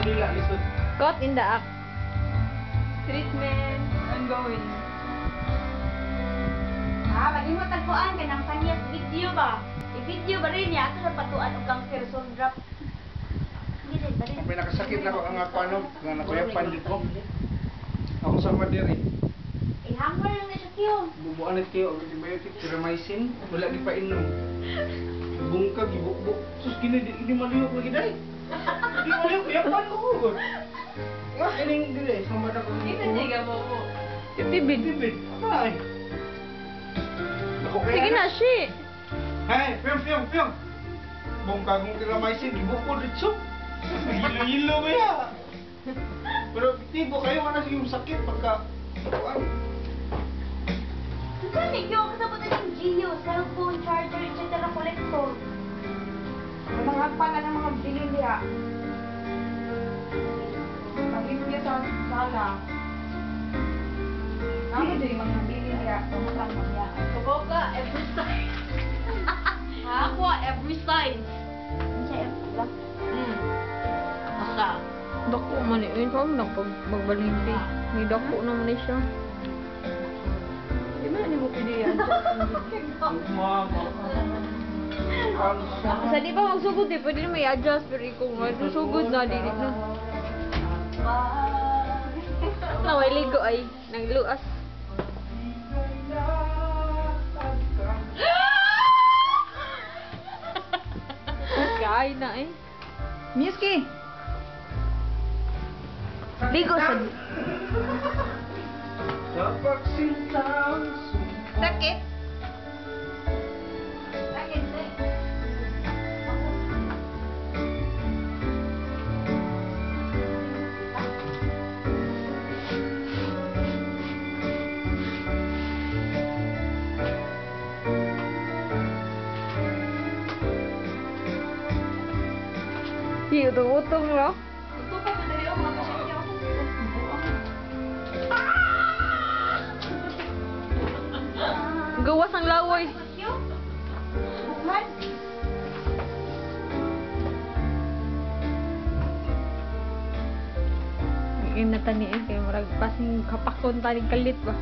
Caught in the act. Treatment ongoing. Ah, lagi mo tagpuan ka ng kanyas video ba? I-video ba rin niya? Ito na patuan o kang person drop. Hindi? Ang pinakasakit na ko ang ako ano, nga nakuyapan dito ko. Ako sa Madiri. I-hammer lang na siya kiyo. Bubuanit kayo ang antibiotic, tiramycin, wala di pa inom. Bungkag, ibukbuk. Sus, gini, di, di maliyok lagi dahil. Ko. Nga, ining dili, sama na ko. Hindi na siya mo mo. Tibid. Tibid, ay. Sige na, shi. Hey, piong, piong, piong. Bungkag mong tiramycin, ibukbuk dito. Hilo-hilo ba ya? Pero tibo kayo, wala yung sakit pagka... Ano? Ito ni kiyo kasabot na yung Gio, cellphone, charger, etc. collector. Mga pala ng mga bilin sa sala. Ano din mga bilin niya? Pamutan mo niya. Kubaw ka, every sign. ha? Ako, every sign. Ano siya, every ba? Hmm. Basta. Dako man eh. Yun pa mo nang magbalimpi. May dako naman eh siya. Di ba ni mo pili yan? Mama. Ano siya? Sa di ba magsugod eh. Pwede na may adjust. Pero kung magsugod na, di na. Naway ligo ay. Nagluas. Kain na eh. Miski! Ligo sa... Sakit, mga pasyente ako? Gawas ang lawoy. Pasyo? Bukman? Ang inata ni eh. Kaya marag pasing kapakon tanig kalit ba.